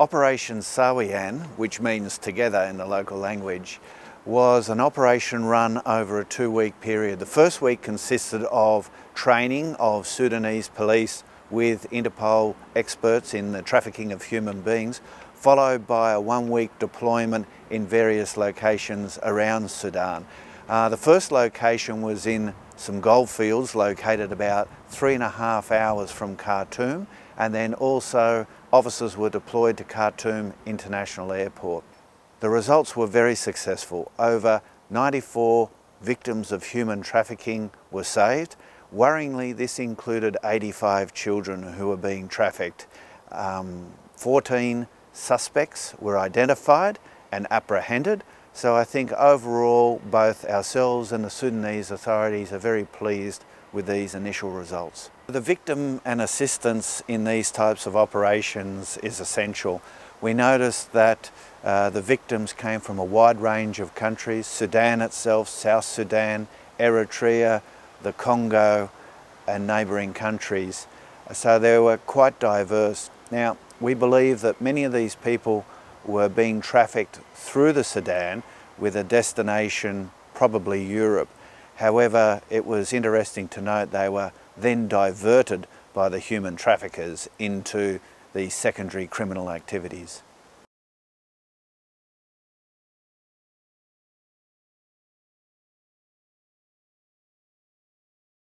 Operation Sawiyan, which means together in the local language, was an operation run over a two week period. The first week consisted of training of Sudanese police with Interpol experts in the trafficking of human beings, followed by a one week deployment in various locations around Sudan. Uh, the first location was in some goldfields located about three and a half hours from Khartoum, and then also officers were deployed to Khartoum International Airport. The results were very successful. Over 94 victims of human trafficking were saved. Worryingly, this included 85 children who were being trafficked. Um, 14 suspects were identified and apprehended. So I think overall, both ourselves and the Sudanese authorities are very pleased with these initial results. The victim and assistance in these types of operations is essential. We noticed that uh, the victims came from a wide range of countries, Sudan itself, South Sudan, Eritrea, the Congo and neighbouring countries. So they were quite diverse. Now, we believe that many of these people were being trafficked through the Sudan with a destination probably Europe. However, it was interesting to note they were then diverted by the human traffickers into the secondary criminal activities.